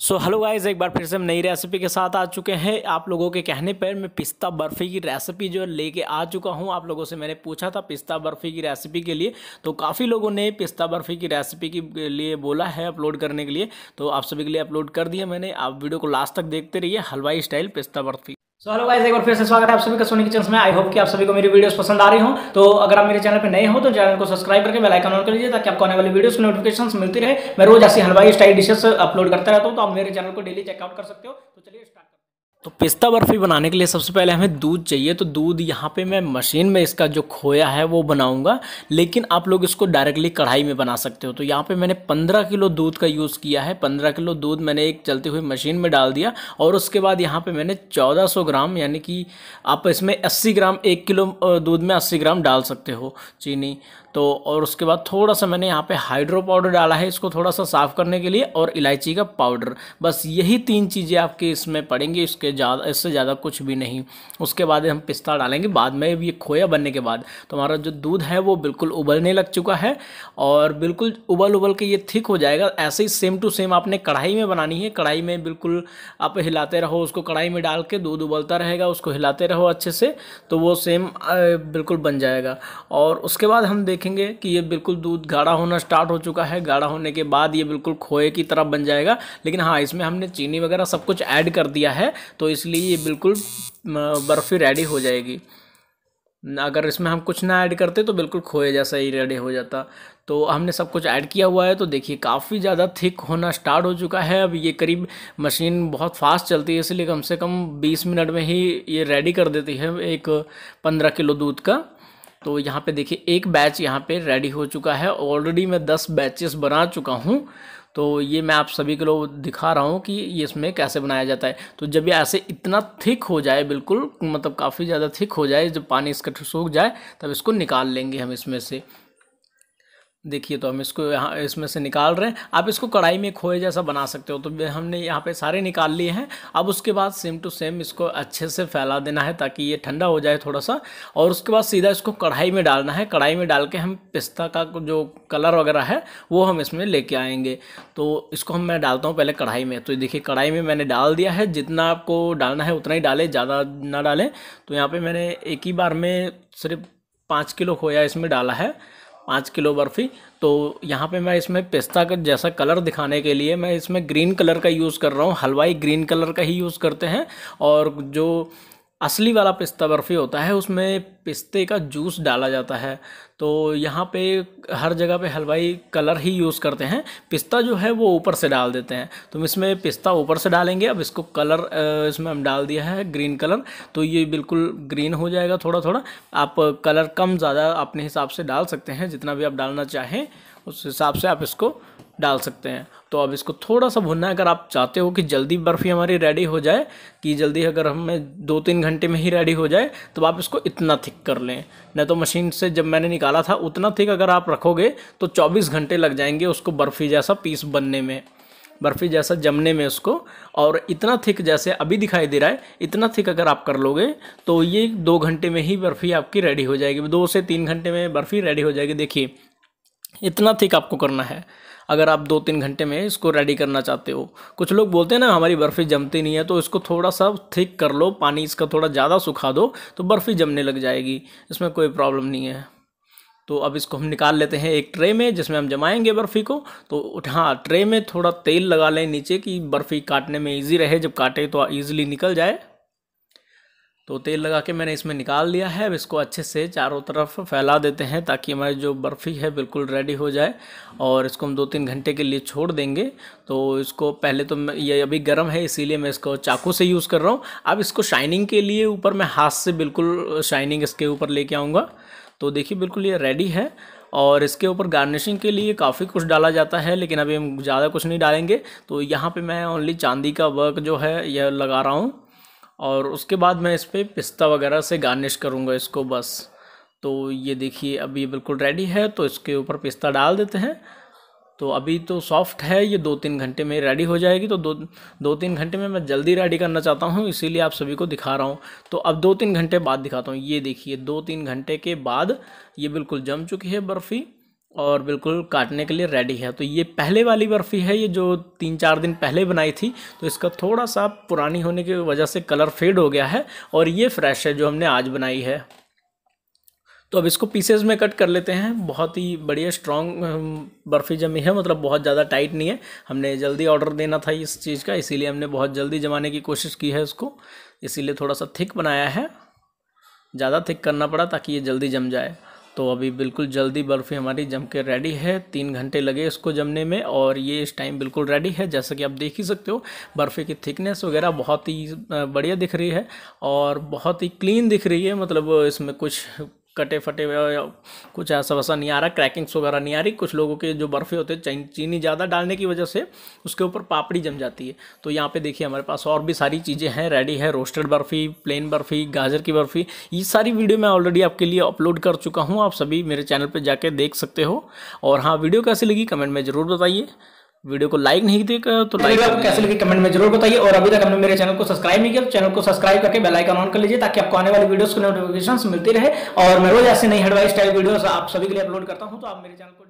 So hello guys एक बार फिर से हम नई रेसिपी के साथ आ चुके हैं। आप लोगों के कहने पर मैं पिस्ता बर्फ़ी की रेसिपी जो है लेके आ चुका हूँ। आप लोगों से मैंने पूछा था पिस्ता बर्फ़ी की रेसिपी के लिए तो काफ़ी लोगों ने पिस्ता बर्फ़ी की रेसिपी के लिए बोला है अपलोड करने के लिए। तो आप सभी के लिए अपलोड कर दिया मैंने। आप वीडियो को लास्ट तक देखते रहिए, हलवाई स्टाइल पिस्ता बर्फ़ी। सो हेलो गाइस एक बार फिर से स्वागत है आप सभी का सोनी किचन में। आई होप कि आप सभी को मेरी वीडियोस पसंद आ रही हो। तो अगर आप मेरे चैनल पर नए हो तो चैनल को सब्सक्राइब करके बेल आइकन ऑन कर लीजिए ताकि आपको आने वाली वीडियोस की नोटिफिकेशन मिलती रहे। मैं रोज ऐसी हलवाई स्टाइल डिशेस अपलोड करता रहता हूँ तो आप मेरे चैनल को डेली चेकआउट कर सकते हो। तो चलिए स्टार्ट तो पिस्ता बर्फ़ी बनाने के लिए सबसे पहले हमें दूध चाहिए। तो दूध यहाँ पे मैं मशीन में इसका जो खोया है वो बनाऊँगा, लेकिन आप लोग इसको डायरेक्टली कढ़ाई में बना सकते हो। तो यहाँ पे मैंने 15 किलो दूध का यूज़ किया है। 15 किलो दूध मैंने एक चलती हुई मशीन में डाल दिया और उसके बाद यहाँ पर मैंने 1400 ग्राम, यानी कि आप इसमें 80 ग्राम, एक किलो दूध में 80 ग्राम डाल सकते हो। चीनी तो और उसके बाद थोड़ा सा मैंने यहाँ पे हाइड्रो पाउडर डाला है इसको थोड़ा सा साफ़ करने के लिए और इलायची का पाउडर बस यही तीन चीज़ें आपके इसमें पड़ेंगी, इसके ज़्यादा, इससे ज़्यादा कुछ भी नहीं। उसके बाद हम पिस्ता डालेंगे, बाद में ये खोया बनने के बाद। तो हमारा जो दूध है वो बिल्कुल उबलने लग चुका है और बिल्कुल उबल उबल के ये थिक हो जाएगा। ऐसे ही सेम टू सेम आपने कढ़ाई में बनानी है। कढ़ाई में बिल्कुल आप हिलाते रहो, उसको कढ़ाई में डाल के दूध उबलता रहेगा, उसको हिलाते रहो अच्छे से तो वो सेम बिल्कुल बन जाएगा। और उसके बाद हम देखें देखेंगे कि ये बिल्कुल दूध गाढ़ा होना स्टार्ट हो चुका है। गाढ़ा होने के बाद ये बिल्कुल खोए की तरह बन जाएगा। लेकिन हाँ इसमें हमने चीनी वगैरह सब कुछ ऐड कर दिया है तो इसलिए ये बिल्कुल बर्फ़ी रेडी हो जाएगी। अगर इसमें हम कुछ ना ऐड करते तो बिल्कुल खोए जैसा ही रेडी हो जाता। तो हमने सब कुछ ऐड किया हुआ है तो देखिए काफ़ी ज़्यादा थिक होना स्टार्ट हो चुका है। अब ये करीब मशीन बहुत फास्ट चलती है, इसलिए कम से कम 20 मिनट में ही ये रेडी कर देती है एक 15 किलो दूध का। तो यहाँ पे देखिए, एक बैच यहाँ पे रेडी हो चुका है। ऑलरेडी मैं दस बैचेस बना चुका हूँ। तो ये मैं आप सभी के लोग दिखा रहा हूँ कि ये इसमें कैसे बनाया जाता है। तो जब ये ऐसे इतना थिक हो जाए बिल्कुल मतलब काफ़ी ज़्यादा थिक हो जाए, जब पानी इसका सूख जाए, तब इसको निकाल लेंगे हम इसमें से। देखिए तो हम इसको यहाँ, इसमें से निकाल रहे हैं। आप इसको कढ़ाई में खोए जैसा बना सकते हो। तो हमने यहाँ पे सारे निकाल लिए हैं। अब उसके बाद सेम टू सेम इसको अच्छे से फैला देना है ताकि ये ठंडा हो जाए थोड़ा सा। और उसके बाद सीधा इसको कढ़ाई में डालना है। कढ़ाई में डाल के हम पिस्ता का जो कलर वगैरह है, वो हम इसमें लेके आएँगे। तो इसको हम, मैं डालता हूँ पहले कढ़ाई में। तो देखिए कढ़ाई में मैंने डाल दिया है। जितना आपको डालना है उतना ही डालें, ज़्यादा ना डालें। तो यहाँ पर मैंने एक ही बार में सिर्फ़ पाँच किलो खोया इसमें डाला है। पाँच किलो बर्फ़ी। तो यहाँ पे मैं इसमें पिस्ता का जैसा कलर दिखाने के लिए मैं इसमें ग्रीन कलर का यूज़ कर रहा हूँ। हलवाई ग्रीन कलर का ही यूज़ करते हैं। और जो असली वाला पिस्ता बर्फ़ी होता है, उसमें पिस्ते का जूस डाला जाता है। तो यहाँ पे हर जगह पे हलवाई कलर ही यूज़ करते हैं। पिस्ता जो है वो ऊपर से डाल देते हैं। तो इसमें पिस्ता ऊपर से डालेंगे। अब इसको कलर इसमें हम डाल दिया है ग्रीन कलर। तो ये बिल्कुल ग्रीन हो जाएगा थोड़ा थोड़ा आप कलर कम ज़्यादा अपने हिसाब से डाल सकते हैं, जितना भी आप डालना चाहें, उस हिसाब से आप इसको डाल सकते हैं। तो अब इसको थोड़ा सा भुनना है। अगर आप चाहते हो कि जल्दी बर्फ़ी हमारी रेडी हो जाए, कि जल्दी अगर हमें दो तीन घंटे में ही रेडी हो जाए तो आप इसको इतना थिक कर लें। नहीं तो मशीन से जब मैंने निकाला था, उतना थिक अगर आप रखोगे तो 24 घंटे लग जाएँगे उसको बर्फ़ी जैसा पीस बनने में। बर्फ़ी जैसा जमने में उसको। और इतना थिक जैसे अभी दिखाई दे रहा है, इतना थिक अगर आप कर लोगे तो ये दो घंटे में ही बर्फ़ी आपकी रेडी हो जाएगी। दो से तीन घंटे में बर्फ़ी रेडी हो जाएगी। देखिए इतना थिक आपको करना है। अगर आप दो तीन घंटे में इसको रेडी करना चाहते हो। कुछ लोग बोलते हैं ना, हमारी बर्फ़ी जमती नहीं है तो इसको थोड़ा सा थिक कर लो, पानी इसका थोड़ा ज़्यादा सुखा दो तो बर्फ़ी जमने लग जाएगी। इसमें कोई प्रॉब्लम नहीं है। तो अब इसको हम निकाल लेते हैं एक ट्रे में, जिसमें हम जमाएँगे बर्फ़ी को। तो हाँ ट्रे में थोड़ा तेल लगा लें नीचे कि बर्फ़ी काटने में ईजी रहे। जब काटे तो ईज़िली निकल जाए। तो तेल लगा के मैंने इसमें निकाल लिया है। अब इसको अच्छे से चारों तरफ़ फैला देते हैं ताकि हमारी जो बर्फ़ी है बिल्कुल रेडी हो जाए और इसको हम दो तीन घंटे के लिए छोड़ देंगे। तो इसको पहले तो ये अभी गर्म है, इसीलिए मैं इसको चाकू से यूज़ कर रहा हूँ। अब इसको शाइनिंग के लिए ऊपर मैं हाथ से बिल्कुल शाइनिंग इसके ऊपर लेके आऊँगा। तो देखिए बिल्कुल ये रेडी है और इसके ऊपर गार्निशिंग के लिए काफ़ी कुछ डाला जाता है, लेकिन अभी हम ज़्यादा कुछ नहीं डालेंगे। तो यहाँ पे मैं ओनली चांदी का वर्क जो है, यह लगा रहा हूँ। और उसके बाद मैं इस पर पिस्ता वगैरह से गार्निश करूँगा इसको बस। तो ये देखिए, अभी बिल्कुल रेडी है तो इसके ऊपर पिस्ता डाल देते हैं। तो अभी तो सॉफ्ट है, ये दो तीन घंटे में रेडी हो जाएगी। तो दो दो तीन घंटे में मैं जल्दी रेडी करना चाहता हूँ, इसीलिए आप सभी को दिखा रहा हूँ। तो अब दो तीन घंटे बाद दिखाता हूँ। ये देखिए दो तीन घंटे के बाद ये बिल्कुल जम चुकी है बर्फ़ी। और बिल्कुल काटने के लिए रेडी है। तो ये पहले वाली बर्फ़ी है, ये जो तीन चार दिन पहले बनाई थी तो इसका थोड़ा सा पुरानी होने की वजह से कलर फेड हो गया है और ये फ्रेश है जो हमने आज बनाई है। तो अब इसको पीसेस में कट कर लेते हैं। बहुत ही बढ़िया स्ट्रॉन्ग बर्फ़ी जमी है मतलब बहुत ज़्यादा टाइट नहीं है। हमने जल्दी ऑर्डर देना था इस चीज़ का, इसीलिए हमने बहुत जल्दी जमाने की कोशिश की है इसको। इसीलिए थोड़ा सा थिक बनाया है। ज़्यादा थिक करना पड़ा ताकि ये जल्दी जम जाए। तो अभी बिल्कुल जल्दी बर्फ़ी हमारी जम के रेडी है। तीन घंटे लगे इसको जमने में और ये इस टाइम बिल्कुल रेडी है। जैसा कि आप देख ही सकते हो, बर्फ़ी की थिकनेस वगैरह बहुत ही बढ़िया दिख रही है और बहुत ही क्लीन दिख रही है। मतलब इसमें कुछ कटे फटे कुछ ऐसा वैसा नहीं आ रहा, क्रैकिंग्स वगैरह नहीं आ रही। कुछ लोगों के जो बर्फ़ी होते हैं, चीनी ज़्यादा डालने की वजह से उसके ऊपर पापड़ी जम जाती है। तो यहाँ पे देखिए हमारे पास और भी सारी चीज़ें हैं, रेडी है, रोस्टेड बर्फ़ी, प्लेन बर्फ़ी, गाजर की बर्फ़ी, ये सारी वीडियो मैं ऑलरेडी आपके लिए अपलोड कर चुका हूँ। आप सभी मेरे चैनल पर जाके देख सकते हो। और हाँ वीडियो कैसी लगी कमेंट में ज़रूर बताइए। वीडियो को लाइक नहीं देगा तो लाइक आपको कैसे लगी कमेंट में ज़रूर बताइए और अभी तक हमने मेरे चैनल को सब्सक्राइब नहीं किया तो चैनल को सब्सक्राइब करके बेल आइकन ऑन कर लीजिए ताकि आपको आने वाली वीडियोस को नोटिफिकेशन मिलती रहे। और मैं रोज ऐसे नई एडवाइस स्टाइल वीडियोस आप सभी के लिए अपलोड करता हूँ तो आप मेरे चैनल को